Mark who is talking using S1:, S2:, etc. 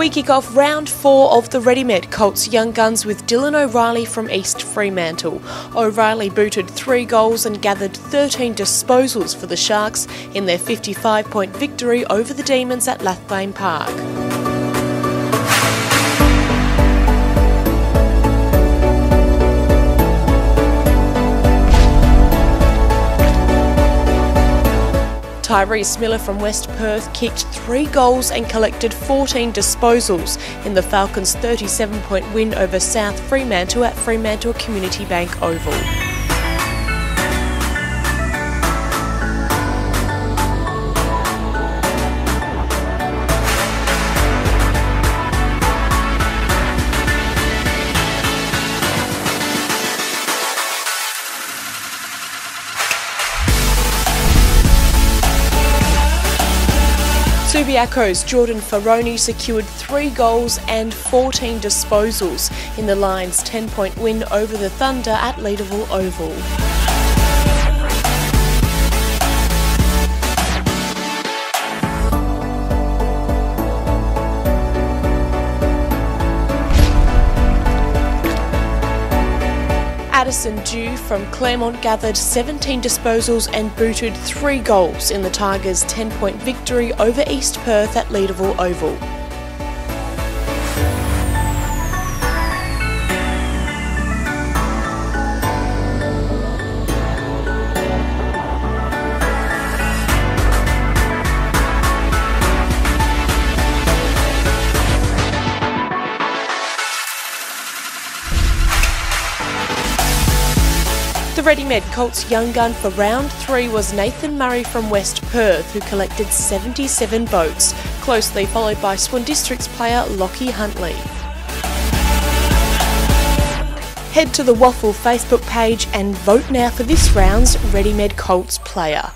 S1: We kick off round four of the RediMed Colts Young Guns with Dylan O'Reilly from East Fremantle. O'Reilly booted three goals and gathered 13 disposals for the Sharks in their 55 point victory over the Demons at Lathlain Park. Tyrese Miller from West Perth kicked three goals and collected 14 disposals in the Falcons' 37 point win over South Fremantle at Fremantle Community Bank Oval. Subiaco's Jordan Faroni secured three goals and 14 disposals in the Lions' 10 point win over the Thunder at Leederville Oval. Addison Dew from Claremont gathered 17 disposals and booted three goals in the Tigers' 10 point victory over East Perth at Leederville Oval. The RediMed Colts young gun for round three was Nathan Murray from West Perth, who collected 77 votes, closely followed by Swan Districts player Lockie Huntley. Head to the WAFL Facebook page and vote now for this round's RediMed Colts player.